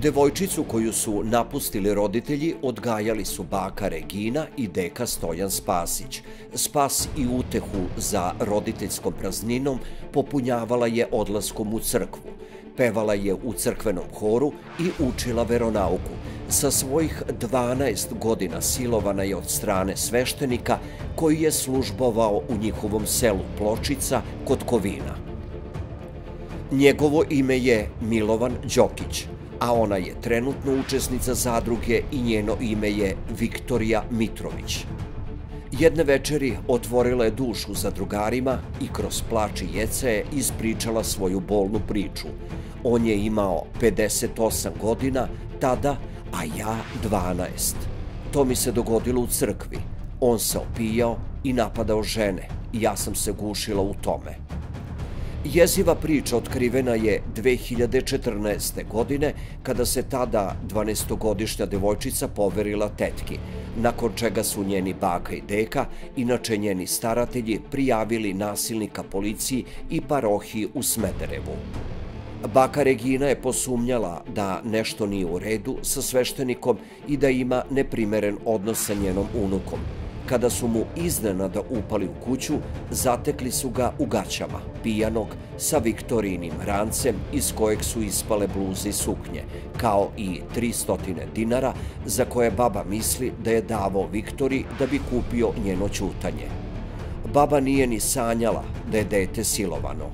Devojčicu koju su napustili roditelji odgajali su baka Regina i deka Stojan Spasić. Spas i utehu za roditeljskom prazninom popunjavala je odlaskom u crkvu. Pevala je u crkvenom horu i učila veronauku. Sa svojih 12 godina silovana je od strane sveštenika koji je službovao u njihovom selu Pločica kod Kovina. Njegovo ime je Milovan Đokić – a ona je trenutno učesnica zadruge i njeno ime je Viktorija Mitrović. Jedne večeri otvorila je dušu za drugarima i kroz plač i jece je ispričala svoju bolnu priču. On je imao 58 godina tada, a ja 12. To mi se dogodilo u crkvi. On se opijao i napadao žene i ja sam se gušila u tome. Jeziva priča otkrivena je 2014. godine kada se tada 12-godišnja devojčica poverila tetki, nakon čega su njeni baka i deka, inače njeni staratelji, prijavili nasilnika policiji i parohiji u Smederevu. Baka Regina je posumnjala da nešto nije u redu sa sveštenikom i da ima neprimeren odnos sa njenom unukom, Kada su mu iznenada upali u kuću, zatekli su ga u gaćama, pijanog, sa Viktorinim rancem iz kojeg su ispale bluze i suknje, kao i 300 dinara za koje baba misli da je davao Viktori da bi kupio njeno ćutanje. Baba nije ni sanjala da je dete silovano.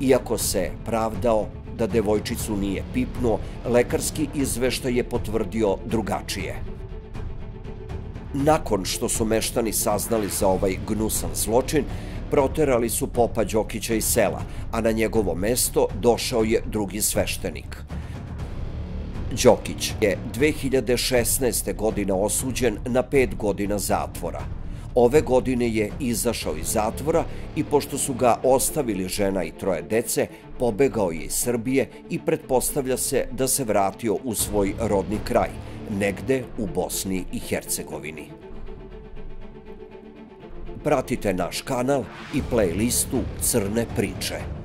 Iako se pravdao da devojčicu nije pipnuo, lekarski izveštaj je potvrdio drugačije. Nakon što su meštani saznali za ovaj gnusan zločin, proterali su Popa Đokića iz sela, a na njegovo mesto došao je drugi sveštenik. Đokić je 2016. godine osuđen na pet godina zatvora. Ove godine je izašao iz zatvora i pošto su ga ostavili žena i troje dece, pobegao je iz Srbije i pretpostavlja se da se vratio u svoj rodni kraj – negde u Bosni i Hercegovini. Pratite naš kanal i playlistu Crne priče.